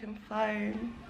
fucking phone.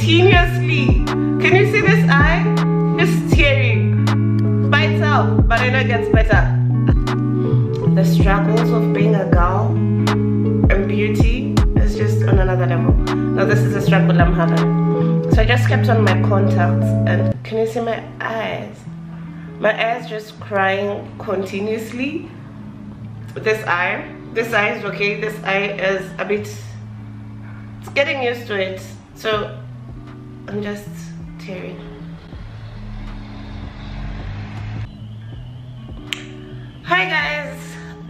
Continuously. Can you see this eye? It's tearing by itself, but I know it gets better. The struggles of being a girl and beauty is just on another level. Now this is a struggle I'm having. So I just kept on my contacts and can you see my eyes? My eyes just crying continuously. This eye, this eye is okay. This eye is a bit, it's getting used to it. So I'm just tearing. Hi guys.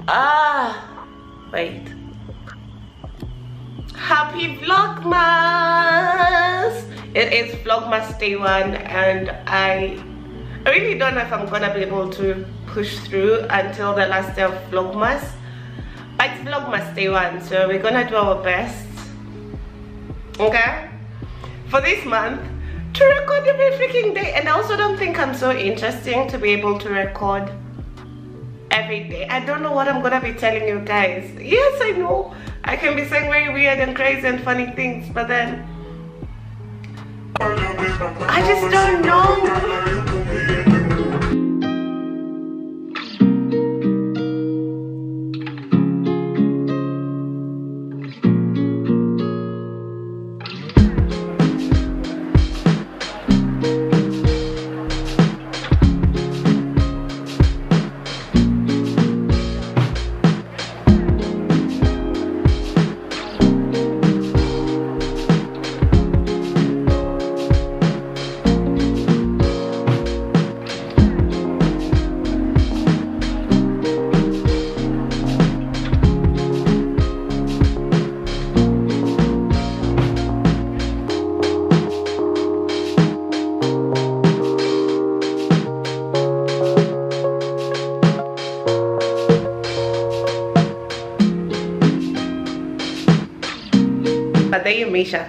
Ah, wait. Happy Vlogmas! It is Vlogmas day one and I, I really don't know if I'm gonna be able to push through until the last day of Vlogmas. But it's Vlogmas day one so we're gonna do our best. Okay? for this month to record every freaking day. And I also don't think I'm so interesting to be able to record every day. I don't know what I'm gonna be telling you guys. Yes I know. I can be saying very weird and crazy and funny things but then I just don't know imeisha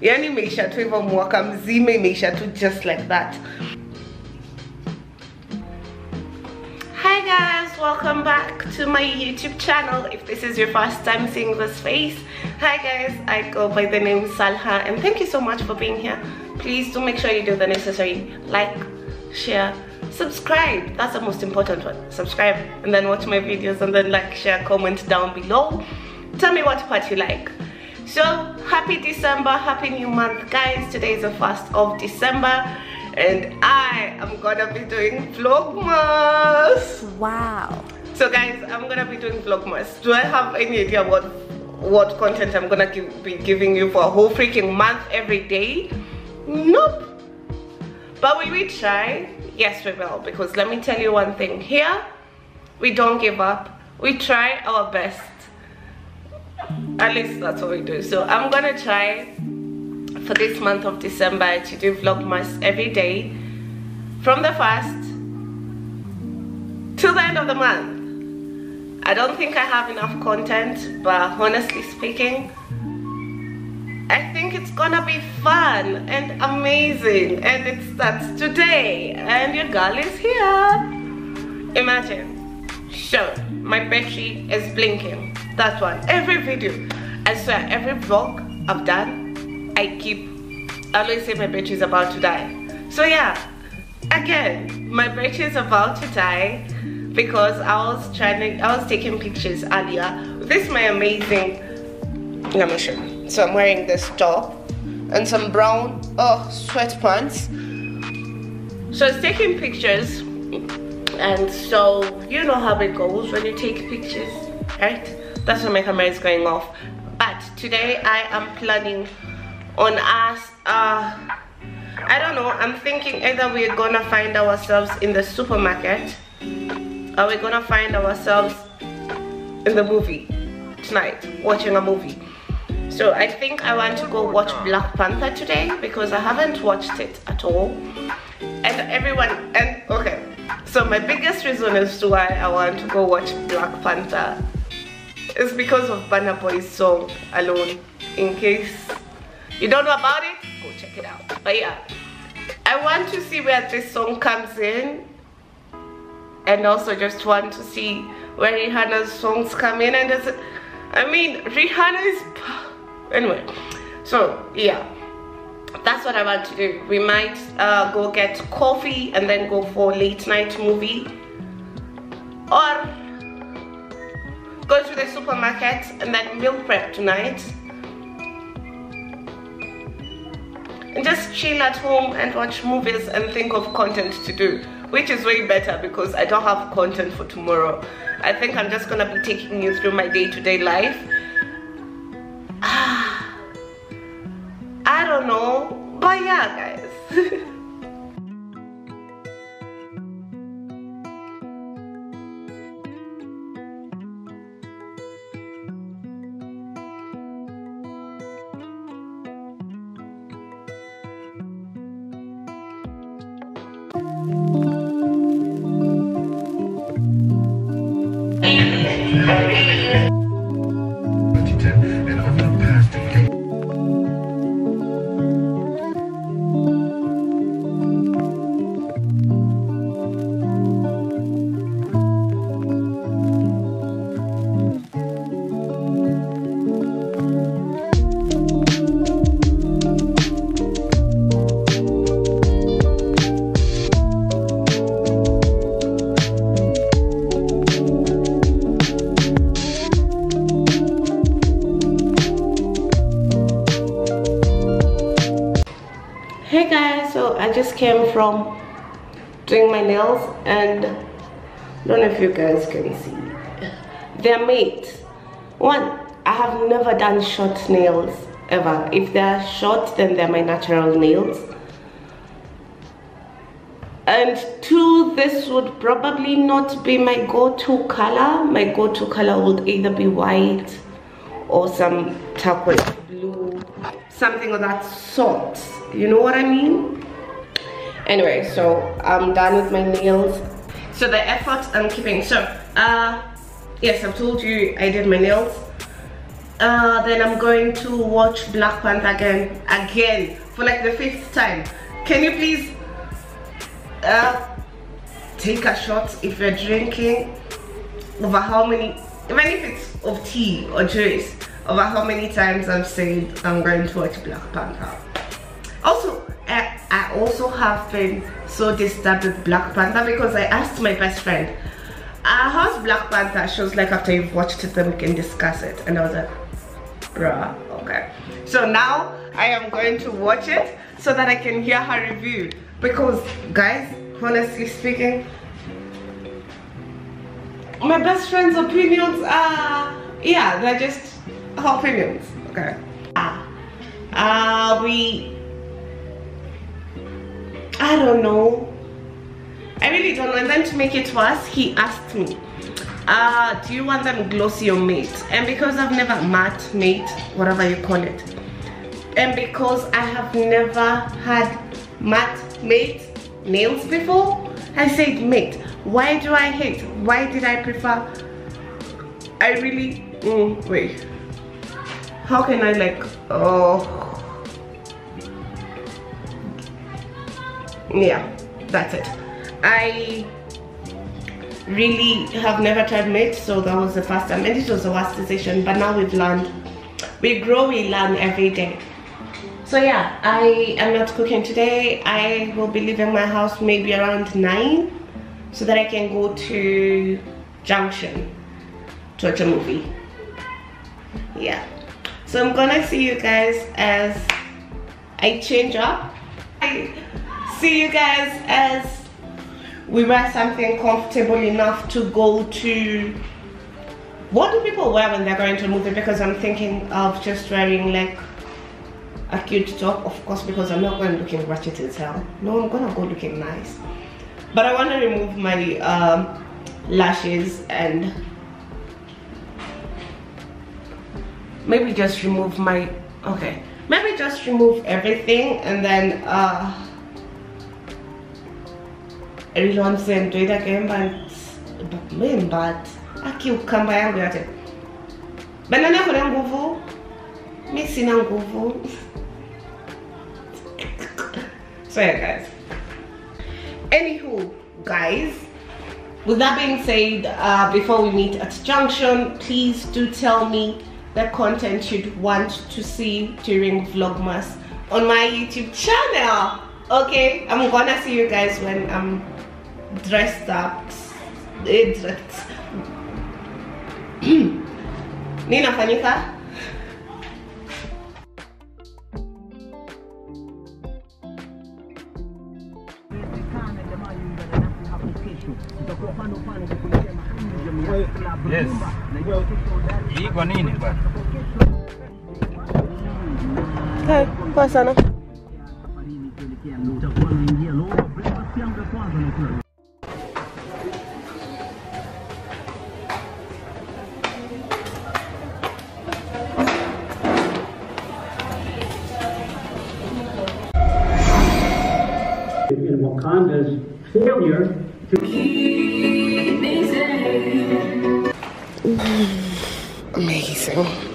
yani imeisha tu hivyo mwaka mzima imeisha tu just like that. Hi guys welcome back to my youtube channel. If this is your first time seeing this face hi guys i go by the name salha and thank you so much for being here. Please do make sure you do the necessary like share subscribe. That's the most important one subscribe and then watch my videos and then like share comment down below. Tell me what part you like so happy december happy new month guys. Today is the first of december and i am gonna be doing vlogmas. Wow. so guys i'm gonna be doing vlogmas. Do i have any idea what what content i'm gonna give, be giving you for a whole freaking month every day? Nope. But we will we try. Yes we will because let me tell you one thing. Here we don't give up. We try our best at least that's what we do. So i'm gonna try for this month of december to do vlogmas every day. From the first till the end of the month. I don't think i have enough content but honestly speaking i think it's gonna be fun and amazing. And it starts today. And your girl is here. Imagine. So my battery is blinking that one every video i swear every vlog i've done i keep i always say my battery is about to die. So yeah again my battery is about to die because i was trying to i was taking pictures earlier this is my amazing let me show so i'm wearing this top and some brown oh sweatpants. So I was taking pictures and so you know how it goes when you take pictures right that's when my camera is going off. But today I am planning on us uh I don't know I'm thinking either we're gonna find ourselves in the supermarket or we're gonna find ourselves in the movie tonight watching a movie. So I think I want to go watch Black Panther today because I haven't watched it at all. And everyone and okay. So my biggest reason as to why I want to go watch Black Panther is because of Burna Boy's song alone in case you don't know about it go check it out. But yeah I want to see where this song comes in and also just want to see where Rihanna's songs come in and I mean Rihanna is anyway so yeah. That's what I want to do. We might uh, go get coffee and then go for late night movie or supermarket and then meal prep tonight and just chill at home and watch movies and think of content to do which is way better because I don't have content for tomorrow I think I'm just gonna be taking you through my day-to-day -day life I don't know. But yeah, guys. from doing my nails and I don't know if you guys can see. They're made. One I have never done short nails ever. If they're short then they're my natural nails. And two this would probably not be my go-to color. My go-to color would either be white or some turquoise blue something of that sort. You know what I mean anyway so i'm done with my nails. So the effort i'm keeping so uh yes i've told you i did my nails. Uh then i'm going to watch black panther again again for like the fifth time. Can you please uh take a shot if you're drinking? Over how many even if it's of tea or juice over how many times i've said i'm going to watch black panther Also have been so disturbed with Black Panther because I asked my best friend, uh, how's Black Panther? She was like, after you've watched it, then we can discuss it. And I was like, bruh, okay. So now I am going to watch it so that I can hear her review. Because guys, honestly speaking, my best friend's opinions are, yeah, they're just her opinions, okay. Uh, uh, we I don't know. I really don't know. And then to make it worse, he asked me, uh, do you want them glossy or matte? And because I've never matte, matte, whatever you call it, and because I have never had matte, matte nails before, I said matte. Why do I hate? Why did I prefer? I really, mm, wait. How can I like, oh, yeah that's it. I really have never tried meat so that was the first time. And it was the worst decision but now we've learned. We grow we learn every day. So yeah i am not cooking today. I will be leaving my house maybe around nine so that i can go to junction to watch a movie. Yeah. So i'm gonna see you guys as i change up. I see you guys as we wear something comfortable enough to go to what do people wear when they're going to a movie? Because i'm thinking of just wearing like a cute top of course because i'm not going looking ratchet as hell. No i'm gonna go looking nice. But i want to remove my um, lashes and maybe just remove my okay. Maybe just remove everything and then uh elilonsento itakemba but akiukamba yangu yote banani ako na nguvu. Mi sina nguvu. So yeah guys. Anywho guys with that being said uh, before we meet at junction please do tell me the content you'd want to see during vlogmas on my youtube channel. Okay? I'm gonna see you guys when i'm dressed up dressed nini inafanyika Yes. Hii kwa nini bwana? Hey, poa sana. Wakanda's failure to Amazing.